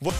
Вот...